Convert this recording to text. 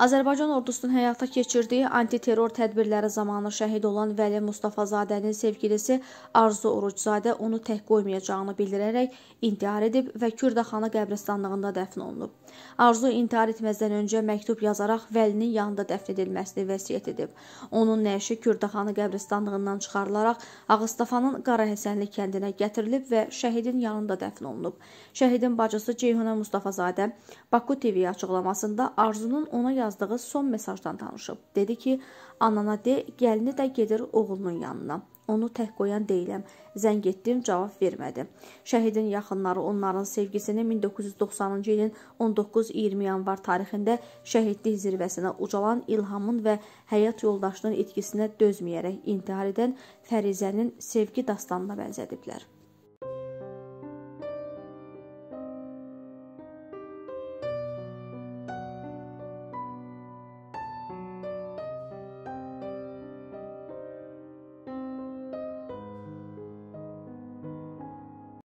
Azərbaycan ordusunun həyata keçirdiyi antiterror tədbirləri zamanı şəhid olan Vəli Mustafazadənin sevgilisi Arzu Oruczadə onu tək qoymayacağını bildirərək intihar edib və Kürdaxana qəbristanlığında dəfn olunub. Arzu intihar etməzdən öncə məktub yazaraq Vəlinin yanında dəfn edilməsini vəsiyyət edib. Onun nəşi Kürdaxana qəbristanlığından çıxarılaraq Ağstafanın Qarahəsənli kəndinə gətirilib və şəhidin yanında dəfn olunub. Şəhidin bacısı Ceyhunə Mustafazadə Baku TV-yə açıqlamasında Arzunun ona yazdığı son mesajdan danışıb. Dedi ki, anana de, gəlini də gedir oğlunun yanına. Onu tək qoyan deyiləm. Zəng etdim, cavab vermədi. Şəhidin yaxınları onların sevgisini 1990-cı ilin 19-20 yanvar tarixində şəhidlik zirvəsinə ucalan ilhamın və həyat yoldaşının itkisinə dözməyərək intihar edən Fərizənin sevgi dastanına bənzədiblər.